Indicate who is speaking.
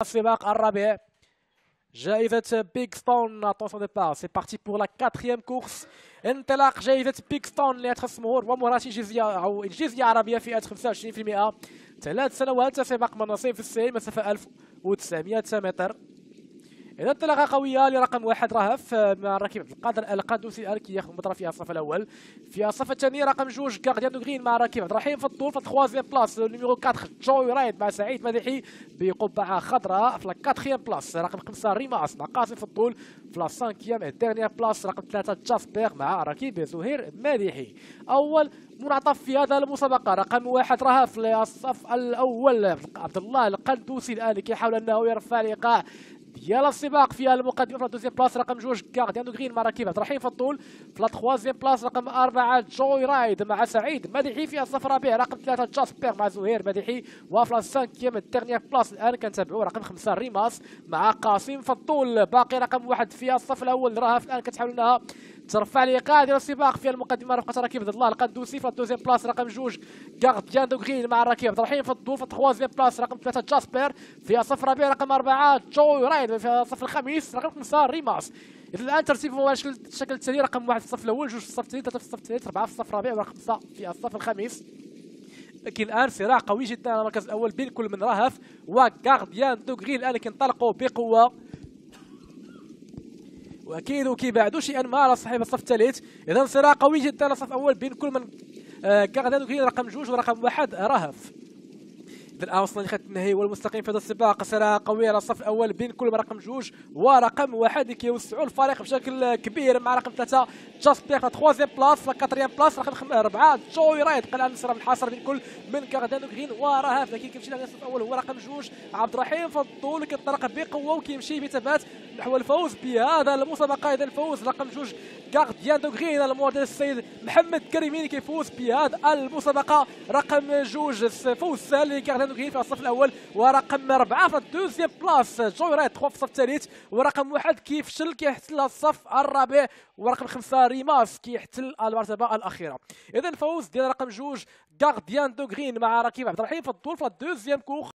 Speaker 1: السباق الرابع جائزة بيك ستون attention départ c'est parti pour la quatrième course انطلاق جائزة بيك ستون اللي تخص مهور ومراسي جزية أو جزية عربية فئة 25% ثلاث سنوات سباق مناصيب في السير مسافة 1900 متر إذا انطلاقة قوية لرقم واحد رهف مع الراكب عبد القادر القادوسي كي ياخذ المطره في الصف الأول. في الصف الثاني رقم جوج كارديان غرين مع الراكب عبد الرحيم في الطول في ال troisième place. numéro 4 جوي رايد مع سعيد مديحي بقبعة خضراء في ال quatrième place. رقم خمسة ريماس مع قاسم في الطول في ال cinquième dernière place رقم ثلاثة جاسبير مع راكب زهير مديحي. أول منعطف في هذا المسابقة. رقم واحد رهف للصف الأول عبد الله القندوسي الآن كيحاول أنه يرفع الإيقاع ديال السباق في المقدمة في deuxième place رقم جوج كارديان دو غرين مع ركيب عبد الرحيم فطول في troisième place رقم أربعة جوي رايد مع سعيد مديحي في الصف الرابع رقم ثلاثة جاسبير مع زهير مديحي. وفي ال cinquième ال dernière place الآن كنتابعوا رقم خمسة ريماس مع قاسم فطول باقي رقم واحد في الصف الأول راه الآن كتحاول أنها ترفع الايقاع ديال السباق في المقدمة رفقه ركيب الله القندوسي في ال deuxième place رقم جوج كارديان دو غرين مع الركيب الرحيم في الدور في ال troisième place رقم ثلاثة جاسبر في الصف الرابع رقم أربعة جوي رايد في الصف الخامس رقم خمسة ريماس. اذا الآن ترتيب هو الشكل التالي رقم واحد في الصف الأول جوج في الصف الثاني ثلاثة في الصف الثالث أربعة في الصف الرابع ورقم خمسة في الصف الخامس لكن الآن صراع قوي جدا على المركز الأول بين كل من رهف وكارديان دو غرين الآن كينطلقوا بقوة وأكيد كيبعدوا شيئا ما على صاحب الصف الثالث؟ اذا صراع قوي جدا الصف الأول بين كل من آه كاغدان رقم جوج ورقم واحد رهف. الان وصلنا لخط النهائي والمستقيم في هذا السباق. صراع قوي على الصف الأول بين كل رقم جوج ورقم واحد. كيوسعوا الفريق بشكل كبير مع رقم ثلاثة. جاسبير في troisième place quatrième place رقم أربعة. جوي رايد قال عن الصراع الحاصر بين كل من كارديان غرين ورهف لكن كيمشي على الصف الأول هو رقم جوج. عبد الرحيم في الطول كينطلق بقوة وكيمشي بثبات نحو الفوز بهذا المسابقة. إذا الفوز رقم جوج كارديان دو غرين. المعدل السيد محمد كريمين كيفوز بهذا المسابقة. رقم جوج فوز سهل لكارديان دو في الصف الأول ورقم أربعة في ال deuxième place. جوي رايد في الصف الثالث ورقم واحد كيفشل كيحتل الصف الرابع ورقم خمسة ريماس كيحتل المرتبة الأخيرة. اذا فوز ديال رقم جوج كارديان دو غرين مع ركيب عبد الرحيم في الدور في ال deuxième course.